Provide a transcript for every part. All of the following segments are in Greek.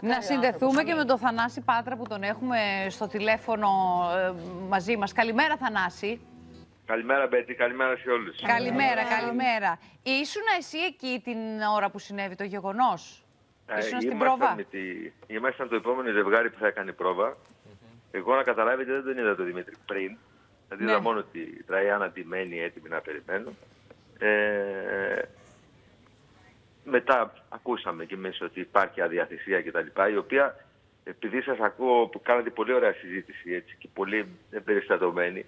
Να συνδεθούμε και με τον Θανάση Πάτρα που τον έχουμε στο τηλέφωνο ε, μαζί μας. Καλημέρα Θανάση. Καλημέρα Μπέτη, καλημέρα σε όλους. Καλημέρα, καλημέρα. Ήσουν εσύ εκεί την ώρα που συνέβη το γεγονός; Ε, Ήσουν στην ήμασταν πρόβα; με τη- Ήμασταν το επόμενο ζευγάρι που θα έκανε πρόβα. Εγώ να καταλάβετε δεν τον είδα τον Δημήτρη πριν. Δηλαδή είδα Ναι. μόνο τη Τραϊάννα ντυμένη έτοιμη να περιμένω. Ε, μετά ακούσαμε κι εμείς ότι υπάρχει αδιαθυσία κτλ. Η οποία επειδή σας ακούω που κάνατε πολύ ωραία συζήτηση έτσι, και πολύ εμπεριστατωμένη,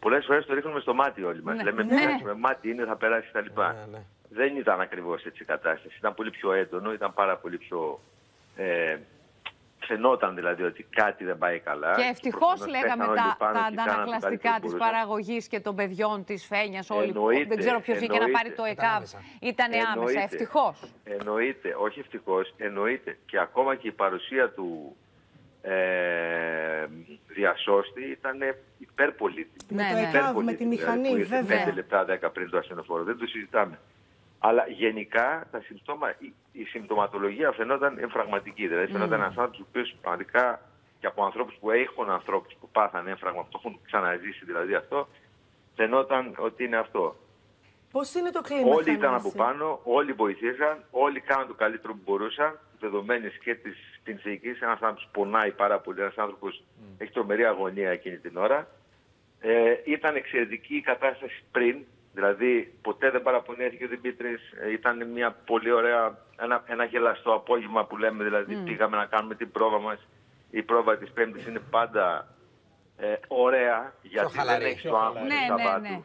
πολλές φορές το ρίχνουμε στο μάτι όλοι μας. Ναι. Λέμε Ναι. «Ναι. μάτι είναι, θα περάσει κτλ. Ναι, ναι. Δεν ήταν ακριβώς έτσι η κατάσταση. Ήταν πολύ πιο έντονο, ήταν πάρα πολύ πιο... Ε, φαινόταν δηλαδή ότι κάτι δεν πάει καλά. Και ευτυχώς προφανώς λέγαμε πέσαν τα, όλοι πάνω τα και κάναν το αντανακλαστικά καλύτερο της που μπορούσαν. παραγωγής και των παιδιών της Φένιας. Όλοι. Εννοείται, δεν ξέρω ποιος βγήκε να πάρει εννοείται. το Ήταν ΕΚΑΒ. άμεσα. Ήταν άμεσα. Εννοείται. Ευτυχώς. Εννοείται, όχι ευτυχώς, εννοείται. Και ακόμα και η παρουσία του ε, διασώστη ήταν υπερπολίτιμη. Ναι, το ναι. ΕΚΑΒ, με τη Υπερπολίτιμη, μηχανή, δηλαδή, που ήρθε βέβαια. Πέντε λεπτά, δέκα πριν το ασθενοφόρο. Δεν το συζητάμε. Αλλά γενικά τα συμπτώμα, η, η συμπτωματολογία φαινόταν εμφραγματική. Δηλαδή φαινόταν ένας άνθρωπος ο οποίος πραγματικά και από ανθρώπους που έχουν ανθρώπους που πάθαν έμφραγμα, που το έχουν ξαναζήσει δηλαδή αυτό, φαινόταν ότι είναι αυτό. Πώς είναι το κλίμα, Όλοι ήταν Θανάση; από πάνω, όλοι βοηθήσαν, όλοι κάναν το καλύτερο που μπορούσαν, δεδομένης και της συνθήκης. Ένας άνθρωπος πονάει πάρα πολύ, ένας άνθρωπος έχει τρομερή αγωνία εκείνη την ώρα. Ε, ήταν εξαιρετική η κατάσταση πριν, δηλαδή ποτέ δεν παραπονέθηκε ο Δημήτρης. ήταν μια πολύ ωραία, ένα, ένα γελαστό απόγευμα που λέμε, δηλαδή πήγαμε να κάνουμε την πρόβα μας. Η πρόβα της Πέμπτης είναι πάντα ε, ωραία, γιατί δεν χαλαρή, έχεις πιο το άγχος Ναι, του ναι, Σαββάτου. ναι.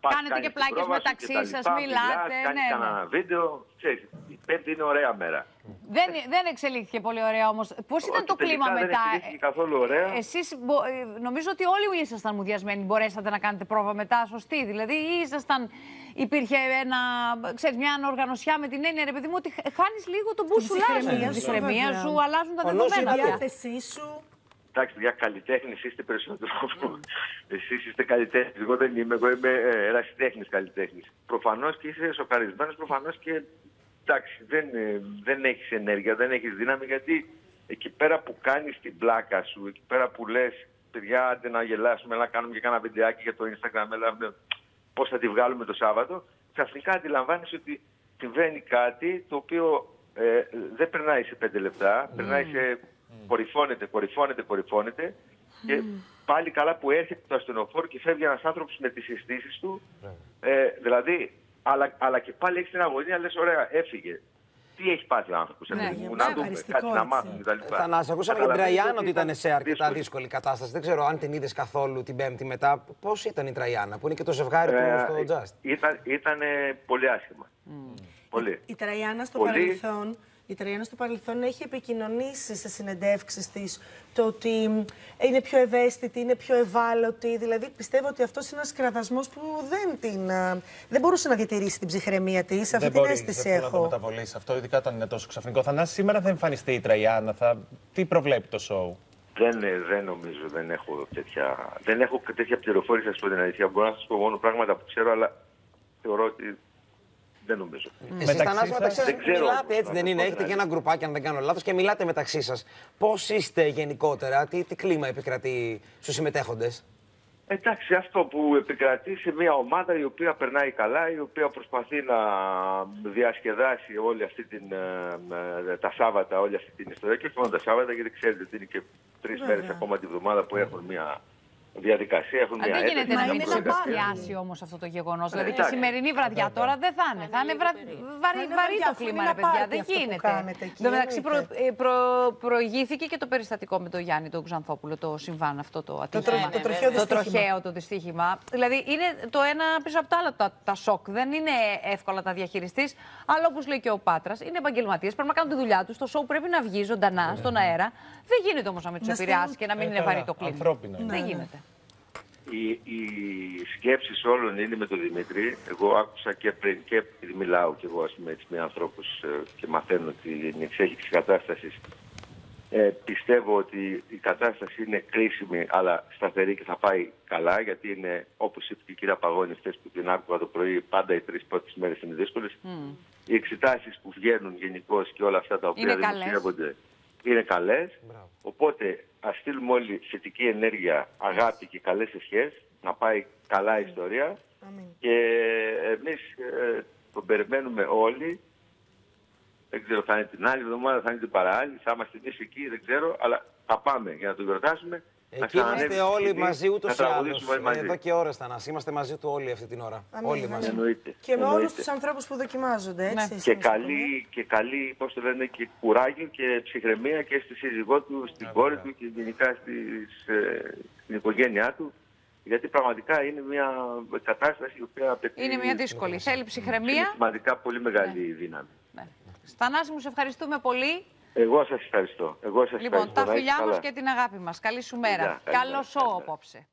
Πας, Κάνετε κάνεις και την πλάκες πρόβα σου μεταξύ και τα σας, λοιπά, μιλάτε, μιλάς, κάνεις ναι, κανένα ναι. βίντεο. Ξέρεις, η Πέμπτη είναι ωραία μέρα. Δεν, δεν εξελίχθηκε πολύ ωραία όμως. Πώς ήταν Όχι, το κλίμα τελικά δεν μετά; εξελίχθηκε καθόλου ωραία. Εσείς νομίζω ότι όλοι ήσασταν μουδιασμένοι. Μπορέσατε να κάνετε πρόβα μετά σωστή. Δηλαδή, ή ήσασταν. Υπήρχε ένα, ξέρεις, μια ανοργανωσιά με την έννοια, ρε παιδί μου, ότι χάνεις λίγο τον μπούσουλά σου. ψυχραιμία Την σου, ψυχραιμία βέβαια. σου, αλλάζουν τα Ο νους Η δεδομένα. πια. διάθεσή σου. Εντάξει, για καλλιτέχνης είστε περισσότερο. Εσείς είστε καλλιτέχνης. Εγώ δεν είμαι. Εγώ είμαι ε, ερασιτέχνης καλλιτέχνης. Προφανώς και είσαι σοκαρισμένος, προφανώς και. Εντάξει, δεν, ε, δεν έχεις ενέργεια, δεν έχεις δύναμη γιατί εκεί πέρα που κάνεις την πλάκα σου, εκεί πέρα που λες, παιδιά, άντε να γελάσουμε, να κάνουμε και κάνα βιντεάκι για το Instagram, έλα, πώς θα τη βγάλουμε το Σάββατο, ξαφνικά αντιλαμβάνεις ότι συμβαίνει κάτι το οποίο ε, δεν περνάει σε πέντε λεπτά, περνάει σε. κορυφώνεται, κορυφώνεται, κορυφώνεται. Και πάλι καλά που έρχεται το ασθενοφόρο και φεύγει ένας άνθρωπος με τις αισθήσεις του. Ε, δηλαδή, αλλά, αλλά και πάλι έχεις την αγωνία, λες: Ωραία, έφυγε. Τι έχει πάθει ο άνθρωπος, Ναι, μου, για να μένα δούμε, ευχαριστικό, κάτι να έτσι. μάθουμε κτλ. Θανάση, ακούσαμε για την Καταλαβαίνετε Τραγιάννα ότι ήταν σε αρκετά δύσκολη. δύσκολη κατάσταση. Δεν ξέρω αν την είδες καθόλου την Πέμπτη μετά. Πώς ήταν η Τραγιάννα, που είναι και το ζευγάρι του Ε, στο Just; Ήταν, ήταν πολύ άσχημα. Πολύ. Η Τραϊάννα στο Πολύ. παρελθόν. Η Τραϊάννα στο παρελθόν έχει επικοινωνήσει σε συνεντεύξεις της το ότι μ, είναι πιο ευαίσθητη, είναι πιο ευάλωτη. Δηλαδή πιστεύω ότι αυτός είναι ένας κραδασμός που δεν, την, α, δεν μπορούσε να διατηρήσει την ψυχραιμία της. Αυτή την μπορεί αίσθηση εύκολα να το έχω. μεταβολήσει αυτό, ειδικά όταν είναι τόσο ξαφνικό. Θανάση, σήμερα θα εμφανιστεί η Τραγιάννα. Θα... Τι προβλέπει το σοου; Δεν, ε, δεν νομίζω, δεν έχω τέτοια, δεν έχω τέτοια πληροφόρηση, να σας πω την αλήθεια. Μπορώ να σας πω μόνο πράγματα που ξέρω, αλλά θεωρώ ότι δεν νομίζω. Εσείς Μεταξύ Θανάση σας- μεταξύ σα Δεν ξέρω, μιλάτε έτσι, να δεν πω είναι. την Έχετε και αλήθεια. ένα γκρουπάκι, αν δεν κάνω λάθος, και μιλάτε μεταξύ σας. Πώς είστε γενικότερα, τι, τι κλίμα επικρατεί στους συμμετέχοντες; Εντάξει, αυτό που επικρατεί σε μια ομάδα η οποία περνάει καλά, η οποία προσπαθεί να διασκεδάσει όλη αυτή την, ε, ε, τα Σάββατα, όλη αυτή την ιστορία και όχι μόνο τα Σάββατα, γιατί ξέρετε ότι είναι και τρεις μέρες ακόμα τη βδομάδα που έχουν μια διαδικασία, έχουν Α, μια Δεν γίνεται ένταση, να Μα μην είναι σε ένα μπάνι. πιάσει όμως αυτό το γεγονός. Δηλαδή και η εντάξει. σημερινή βραδιά τώρα δεν θα είναι. Θα είναι βρα... βαρύ, είναι βαρύ βαριά, το αυτό κλίμα, είναι ρε παιδιά. απάτη Δεν αυτό που γίνεται. κάνετε εκεί, Εν τω μεταξύ προ... εννοείται. ε, προ... προηγήθηκε και το περιστατικό με τον Γιάννη τον Ξανθόπουλο, το συμβάν αυτό το ατύχημα. τρο- το τροχαίο το δυστύχημα. τροχαίο το δυστύχημα. Δηλαδή είναι το ένα πίσω από το άλλο τα, τα σοκ. Δεν είναι εύκολα τα διαχειριστείς. Αλλά όπως λέει και ο Πάτρας, είναι επαγγελματίες. Πρέπει να κάνουν τη δουλειά τους. Το σοου πρέπει να βγει ζωντανά στον αέρα. Δεν γίνεται όμως να μην τους Να επηρεάσει στείλουν- και να μην Ε, είναι βαρύ καλά, το κλίμα. ανθρώπινο είναι. Δεν Ναι, ναι. γίνεται. Οι, οι σκέψεις όλων είναι με τον Δημήτρη. Εγώ άκουσα και πριν και επειδή μιλάω και εγώ ας πούμε, έτσι, με ανθρώπους ε, και μαθαίνω την εξέλιξη της κατάστασης. Ε, πιστεύω ότι η κατάσταση είναι κρίσιμη αλλά σταθερή και θα πάει καλά γιατί είναι όπως είπε και η κυρία Παγώνη χθες που την άκουγα το πρωί πάντα οι τρεις πρώτες μέρες είναι δύσκολες. Οι εξετάσεις που βγαίνουν γενικώς και όλα αυτά τα οποία Είναι καλές. Δημοσιεύονται είναι καλές. Μπράβο. Οπότε ας στείλουμε όλοι θετική ενέργεια, αγάπη και καλές ευχές, να πάει καλά η ιστορία. Αμήν. Και εμείς ε, τον περιμένουμε όλοι. Δεν ξέρω, θα είναι την άλλη εβδομάδα, θα είναι την παράλληλη, θα είμαστε εμείς εκεί, δεν ξέρω, αλλά θα πάμε για να τον γιορτάσουμε. Να Εκεί είμαστε ξανανεύει στη όλοι σκηνή, μαζί ούτως να ή άλλως. τραγουδήσουμε όλοι μαζί. Εδώ και ώρες θα να είμαστε μαζί του όλοι αυτή την ώρα. Αμήν, όλοι αμήν. μαζί. Εννοείται. Και με όλους εννοείται. τους ανθρώπους που δοκιμάζονται, έτσι. Ναι. στην και νοσοκομεία. καλή, και καλή, πώς το λένε, και κουράγιο και ψυχραιμία και στη σύζυγό του, στην κόρη του και γενικά στις, ε, στην οικογένειά του. Γιατί πραγματικά είναι μια κατάσταση η οποία απαιτεί Είναι μια δύσκολη. Θέλει είναι ψυχραιμία. σημαντικά πολύ μεγάλη δύναμη. Ναι. Στανάση μου, σε ευχαριστούμε πολύ. Εγώ σας ευχαριστώ. Εγώ σας Λοιπόν, ευχαριστώ. τα Να είστε φιλιά καλά. μας και την αγάπη μας. Καλή σου μέρα. Φιλιά, καλή Καλό μέρα. σοου Καλή μέρα. απόψε.